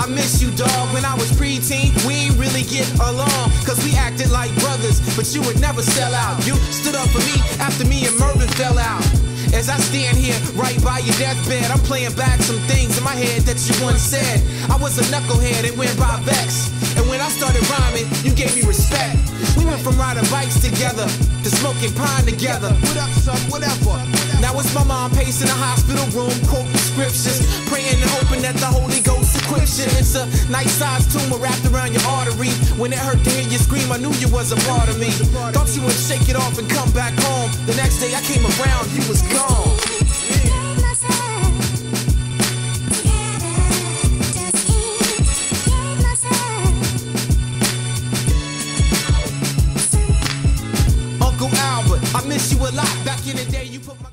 I miss you, dog. When I was preteen, we ain't really get along. Cause we acted like brothers, but you would never sell out. You stood up for me after me and Mervin fell out. As I stand here right by your deathbed, I'm playing back some things in my head that you once said. I was a knucklehead and went by Vex. Respect. We went from riding bikes together to smoking pine together. What up, son? Whatever. Now it's my mom pacing the hospital room, quoting scriptures, praying and hoping that the Holy Ghost equips you. It's a nice sized tumor wrapped around your artery. When it hurt to hear you scream, I knew you was a part of me. Thought you would shake it off and come back home. The next day I came around, you was gone. I miss you a lot. Back in the day, you put my